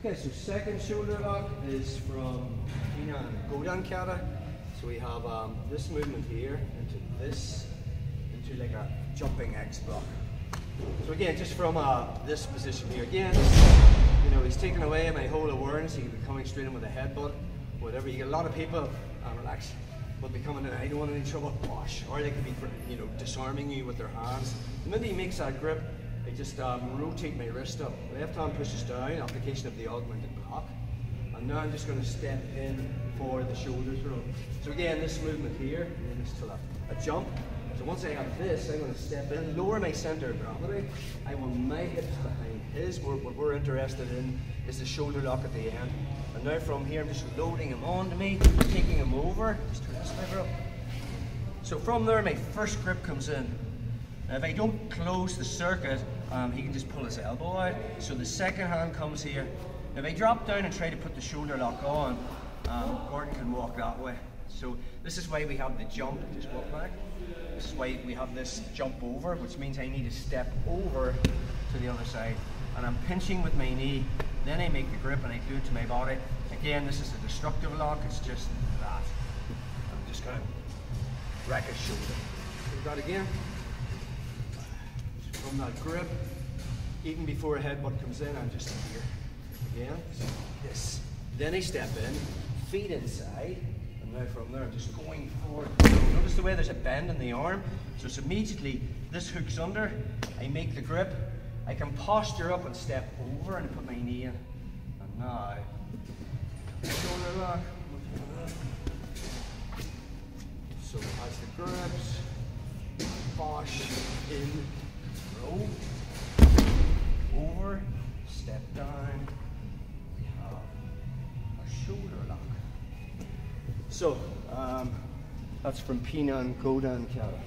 Okay, so second shoulder lock is from and Godan Kata. So we have um, this movement here into this, into like a jumping X block. So again, just from uh, this position here, again, you know, he's taking away my whole awareness. He can be coming straight in with a headbutt, whatever. You get a lot of people, uh, relax, will be coming in, I don't want any trouble, wash. Or they could be, you know, disarming you with their hands. The minute he makes that grip, I just um, rotate my wrist up. Left hand pushes down, application of the augmented block. And now I'm just going to step in for the shoulder throw. So again, this movement here, and then to a, a jump. So once I have this, I'm going to step in, lower my center of gravity. I want my hips behind his. What we're interested in is the shoulder lock at the end. And now from here, I'm just loading him onto me, taking him over. Just turn this lever up. So from there, my first grip comes in. Now if I don't close the circuit, um, he can just pull his elbow out. So the second hand comes here. If I drop down and try to put the shoulder lock on, um, Gordon can walk that way. So this is why we have the jump, just walk back. This is why we have this jump over, which means I need to step over to the other side. And I'm pinching with my knee, then I make the grip and I glue it to my body. Again, this is a destructive lock, it's just that. I'm just gonna rack his shoulder. Do that again from that grip, even before a headbutt comes in, I'm just here. Again, this. Then I step in, feet inside, and now from there I'm just going forward. Notice the way there's a bend in the arm, so it's immediately, this hook's under, I make the grip, I can posture up and step over and put my knee in. And now, shoulder lock. So as the grips, bosh in, over, step down, we have a shoulder lock. So, um, that's from Pinan Godan Kata.